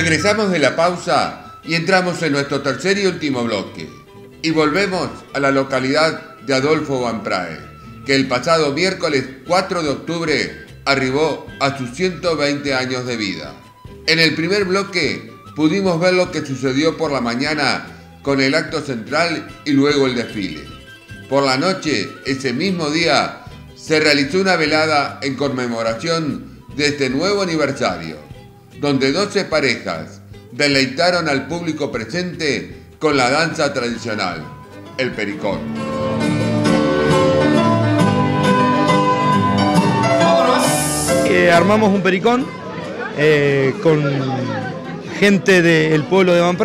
Regresamos de la pausa y entramos en nuestro tercer y último bloque. Y volvemos a la localidad de Adolfo Van Prae, que el pasado miércoles 4 de octubre arribó a sus 120 años de vida. En el primer bloque pudimos ver lo que sucedió por la mañana con el acto central y luego el desfile. Por la noche, ese mismo día, se realizó una velada en conmemoración de este nuevo aniversario, donde 12 parejas deleitaron al público presente con la danza tradicional, el pericón. Eh, armamos un pericón eh, con gente del pueblo de Van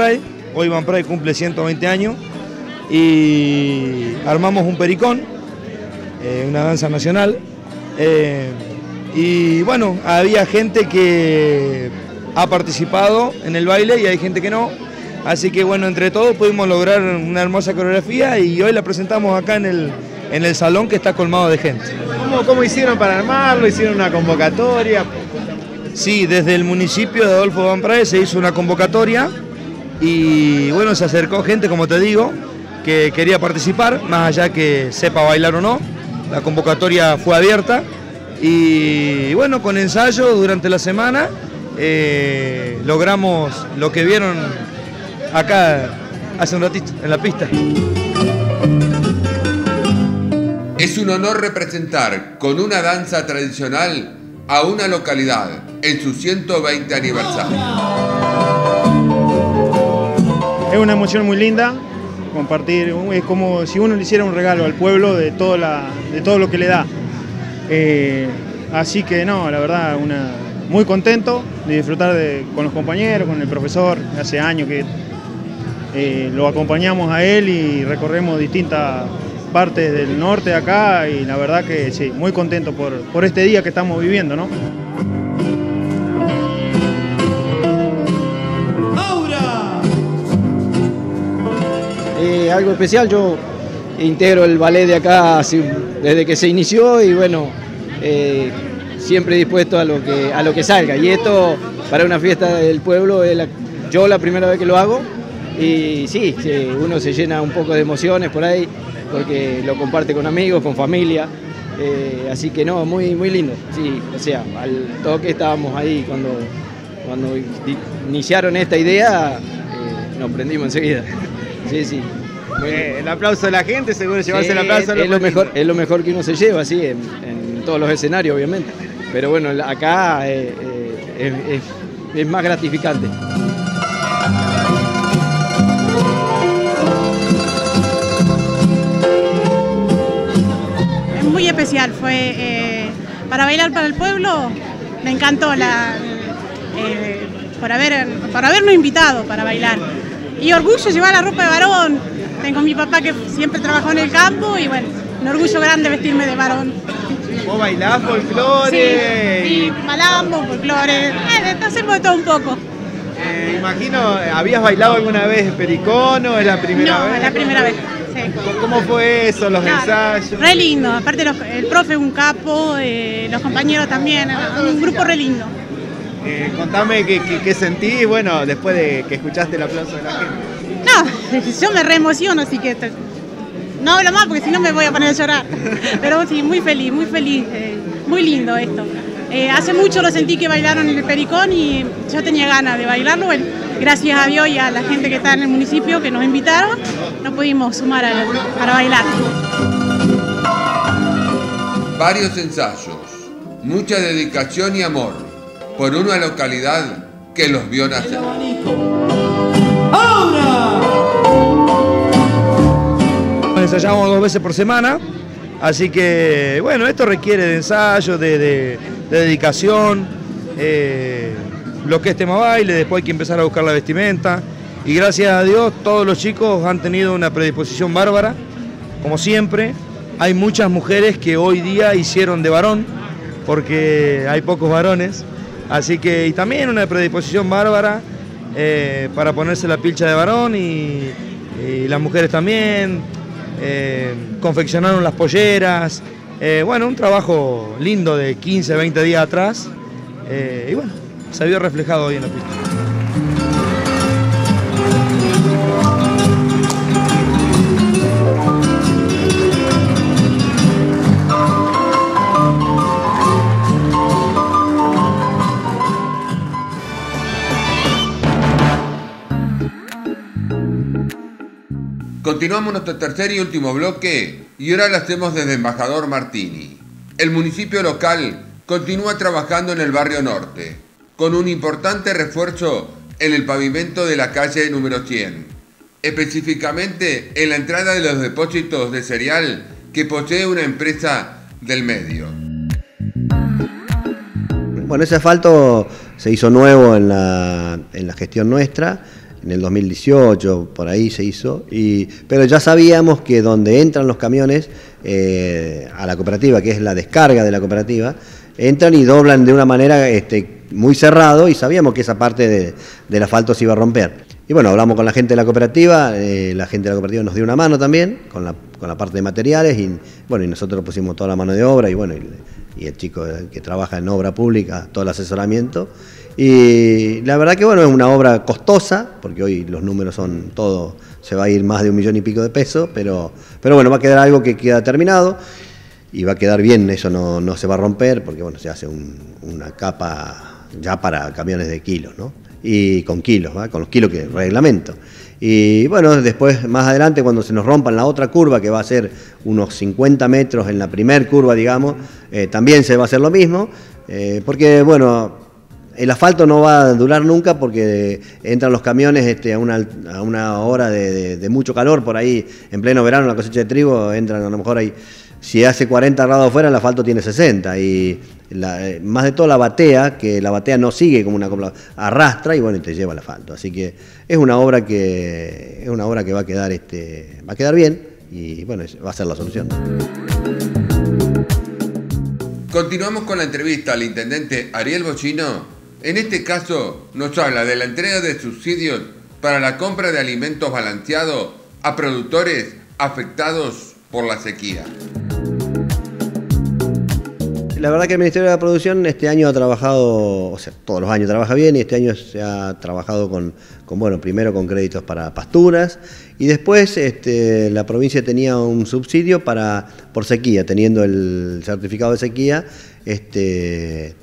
Hoy Van cumple 120 años y armamos un pericón, eh, una danza nacional. y bueno, había gente que ha participado en el baile y hay gente que no. Así que bueno, entre todos pudimos lograr una hermosa coreografía y hoy la presentamos acá en el, en el salón que está colmado de gente. ¿Cómo, hicieron para armarlo? ¿Hicieron una convocatoria? Sí, desde el municipio de Adolfo Van se hizo una convocatoria y bueno, se acercó gente, como te digo, que quería participar, más allá que sepa bailar o no. La convocatoria fue abierta y bueno, con ensayo durante la semana eh, logramos lo que vieron acá hace un ratito en la pista. Es un honor representar con una danza tradicional a una localidad en su 120 aniversario. Es una emoción muy linda compartir, es como si uno le hiciera un regalo al pueblo de, todo de todo lo que le da. Eh, así que no, la verdad, una, muy contento de disfrutar con los compañeros, con el profesor, hace años que eh, lo acompañamos a él y recorremos distintas partes del norte de acá y la verdad que sí, muy contento por, este día que estamos viviendo, ¿no? Eh, algo especial, yo integro el ballet de acá desde que se inició y bueno, eh, siempre dispuesto a lo, que, a lo que salga. Y esto para una fiesta del pueblo es yo la primera vez que lo hago y sí, uno se llena un poco de emociones por ahí porque lo comparte con amigos, con familia. Eh, así que no, muy, muy lindo. Sí, o sea, al toque estábamos ahí cuando, cuando iniciaron esta idea, eh, nos prendimos enseguida. Sí, sí. Eh, el aplauso de la gente, seguro llevarse el aplauso. Es, lo mejor, es lo mejor que uno se lleva, sí, en, todos los escenarios, obviamente. Pero bueno, acá es, es más gratificante. muy especial, fue eh, para bailar para el pueblo, me encantó la, eh, por, haber, por habernos invitado para bailar. Y orgullo llevar la ropa de varón, tengo mi papá que siempre trabajó en el campo y bueno, un orgullo grande vestirme de varón. ¿Vos bailás folclore? Sí, sí malambo, folclore, eh, hacemos todo un poco. imagino, ¿habías bailado alguna vez pericón o es la primera vez? No, es la primera vez. ¿Cómo fue eso, los ensayos? Re lindo, aparte el profe un capo, eh, los compañeros también, un grupo re lindo. Eh, contame qué, sentís, bueno, después de que escuchaste el aplauso de la gente. No, yo me re emociono, así que no hablo más porque si no me voy a poner a llorar. Pero sí, muy feliz, muy feliz, eh, muy lindo esto. hace mucho lo sentí que bailaron en el Pericón y yo tenía ganas de bailarlo. Bueno, gracias a Dios y a la gente que está en el municipio que nos invitaron, nos pudimos sumar para bailar. Varios ensayos, mucha dedicación y amor por una localidad que los vio nacer. Ensayamos dos veces por semana, así que bueno, esto requiere de ensayo, de, dedicación. Eh, lo que es tema baile, después hay que empezar a buscar la vestimenta. Y gracias a Dios todos los chicos han tenido una predisposición bárbara, como siempre. Hay muchas mujeres que hoy día hicieron de varón, porque hay pocos varones. Así que, y también una predisposición bárbara eh, para ponerse la pilcha de varón y, las mujeres también. Eh, confeccionaron las polleras. Eh, bueno, un trabajo lindo de 15, 20 días atrás. y bueno, se vio reflejado hoy en la pista. Continuamos nuestro tercer y último bloque y ahora lo hacemos desde Embajador Martini. El municipio local continúa trabajando en el barrio norte, con un importante refuerzo en el pavimento de la calle número 100, específicamente en la entrada de los depósitos de cereal que posee una empresa del medio. Bueno, ese asfalto se hizo nuevo en la, en la gestión nuestra en el 2018, por ahí se hizo, pero ya sabíamos que donde entran los camiones eh, a la cooperativa, que es la descarga de la cooperativa, entran y doblan de una manera este, muy cerrado y sabíamos que esa parte de, del asfalto se iba a romper. Y bueno, hablamos con la gente de la cooperativa, eh, la gente de la cooperativa nos dio una mano también con la, con la parte de materiales y bueno, y nosotros pusimos toda la mano de obra y bueno, y, y el chico que trabaja en obra pública, todo el asesoramiento. Y la verdad que bueno, es una obra costosa, porque hoy los números son todo, se va a ir más de un millón y pico de pesos, pero, pero bueno, va a quedar algo que queda terminado y va a quedar bien, eso no, no se va a romper, porque bueno, se hace un, una capa ya para camiones de kilos, ¿no? Y con kilos, ¿va? con los kilos que reglamento. Y bueno, después, más adelante, cuando se nos rompa en la otra curva, que va a ser unos 50 metros en la primer curva, digamos, eh, también se va a hacer lo mismo, eh, porque bueno, el asfalto no va a durar nunca porque entran los camiones este, a, una, a una hora de, mucho calor, por ahí en pleno verano, la cosecha de trigo, entran a lo mejor ahí, si hace 40 grados afuera, el asfalto tiene 60 y eh, más de todo la batea, que la batea no sigue como una copla, arrastra y bueno, te lleva el asfalto. Así que es una obra que, es una obra que va a quedar, este, va a quedar bien y bueno, va a ser la solución. Continuamos con la entrevista al intendente Ariel Bochino en este caso, nos habla de la entrega de subsidios para la compra de alimentos balanceados a productores afectados por la sequía. La verdad que el Ministerio de la Producción este año ha trabajado, o sea, todos los años trabaja bien y este año se ha trabajado con, con bueno, primero con créditos para pasturas y después este, la provincia tenía un subsidio para, por sequía, teniendo el certificado de sequía, este,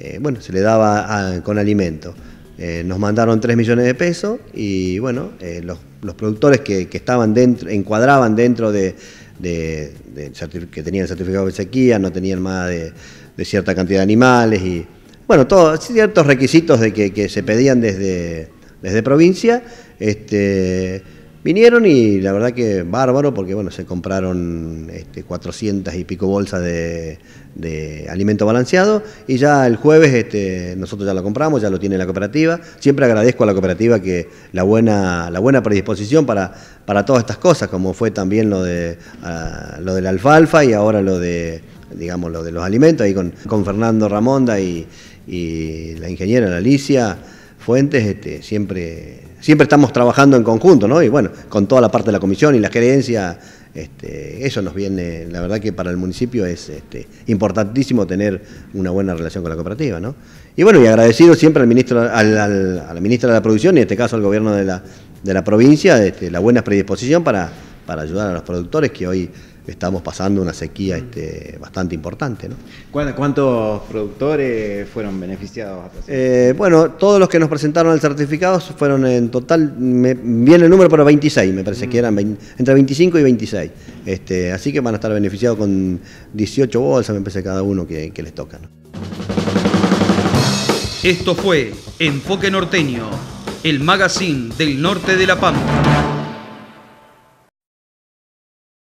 eh, bueno, se le daba con alimento. Eh, nos mandaron 3 millones de pesos y bueno, eh, los, los, productores que, que, estaban dentro, encuadraban dentro de, de, que tenían certificado de sequía, no tenían más de, de cierta cantidad de animales y bueno, todos ciertos requisitos de que, que se pedían desde, desde provincia. Este, Vinieron y la verdad que bárbaro, porque bueno, se compraron este, 400 y pico bolsas de, de, alimento balanceado y ya el jueves este, nosotros ya lo compramos, ya lo tiene la cooperativa. Siempre agradezco a la cooperativa que la buena, la buena predisposición para, para todas estas cosas, como fue también lo de, uh, lo de la alfalfa y ahora lo de, digamos, lo de los alimentos, ahí con, con Fernando Ramonda y, y la ingeniera Alicia Fuentes, este, siempre siempre estamos trabajando en conjunto, ¿no? Y bueno, con toda la parte de la comisión y la gerencia, este, eso nos viene, la verdad que para el municipio es este, importantísimo tener una buena relación con la cooperativa, ¿no? Y bueno, y agradecido siempre al ministro, a la ministra de la Producción y en este caso al gobierno de la, de la provincia, este, la buena predisposición para, para ayudar a los productores que hoy estamos pasando una sequía este, bastante importante. ¿no? ¿Cuántos productores fueron beneficiados? Eh, bueno, todos los que nos presentaron el certificado fueron en total, me, viene el número pero 26, me parece mm. que eran 20, entre 25 y 26. Este, así que van a estar beneficiados con 18 bolsas, me parece cada uno que, que les toca. ¿no? Esto fue Enfoque Norteño, el magazine del norte de La Pampa.